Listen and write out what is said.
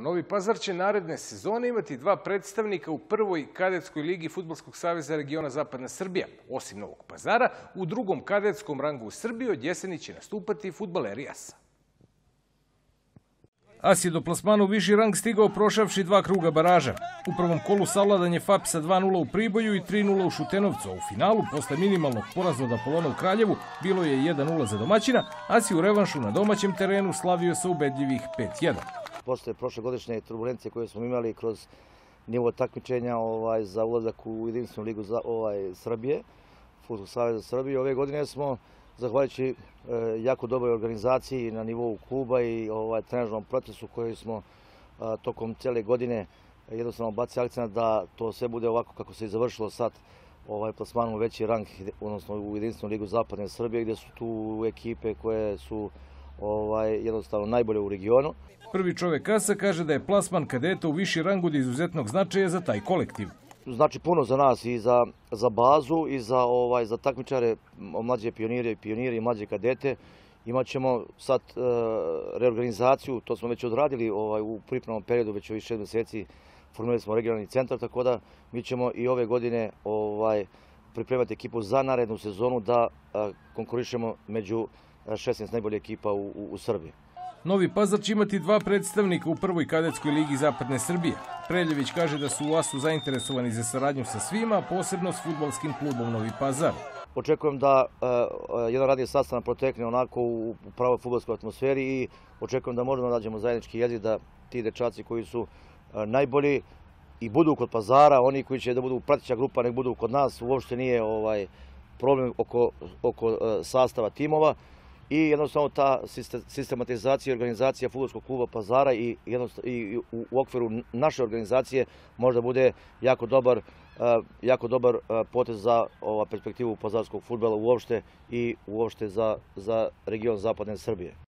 Novi Pazar će naredne sezone imati dva predstavnika u prvoj kadetskoj ligi Futbolskog saveza regiona Zapadna Srbija. Osim Novog Pazara, u drugom kadetskom rangu u Srbiji od jeseni će nastupati futbaleri Asa. As je do plasmana u viši rang stigao prošavši dva kruga baraža. U prvom kolu savladan je FAP sa 2-0 u Priboju i 3-0 u Šutenovcu, a u finalu, posle minimalnog poraza od Apolona u Kraljevu, bilo je 1-0 za domaćina, As je u revanšu na domaćem terenu slavio sa ubedljivih 5-1. Posle prošle turbulencije koje smo imali kroz nivo takmičenja ovaj, za ulazak u jedinstvenu ligu za, ovaj, Srbije, Futbol Saveza Srbije, ove godine smo zahvaljujući e, jako dobroj organizaciji na nivou kluba i ovaj trenažnom procesu koji smo tokom cele godine jednostavno baci akcent da to sve bude ovako kako se i završilo sad ovaj plasman u veći rang, odnosno u jedinstvenu ligu Zapadne Srbije gdje su tu ekipe koje su ovaj, jednostavno najbolje u regionu. Prvi čovek Kasa kaže da je plasman kadeta u viši rang od izuzetnog značaja za taj kolektiv znači puno za nas i za, za bazu i za, ovaj, za takmičare, mlađe pionire, pionire i mlađe kadete. Imaćemo sad e, reorganizaciju, to smo već odradili ovaj, u pripremnom periodu, već ovih šest meseci formirali smo regionalni centar, tako da mi ćemo i ove godine ovaj, pripremati ekipu za narednu sezonu da a, konkurišemo među 16 najbolje ekipa u, u, u Srbiji. Novi Pazar će imati dva predstavnika u prvoj kadetskoj ligi Zapadne Srbije. Preljević kaže da su u ASU zainteresovani za saradnju sa svima, posebno s futbolskim klubom Novi Pazar. Očekujem da uh, jedan radni sastanak protekne onako u, u pravoj futbolskoj atmosferi i očekujem da možemo da nađemo zajednički jezik da ti dečaci koji su uh, najbolji i budu kod pazara, oni koji će da budu pratića grupa, nek budu kod nas, uopšte nije ovaj problem oko, oko sastava timova i jednostavno ta sistematizacija i organizacija futbolskog kluba Pazara i, i u okviru naše organizacije možda bude jako dobar, e, jako dobar e, potez za ova perspektivu pazarskog futbola uopšte i uopšte za, za region zapadne Srbije.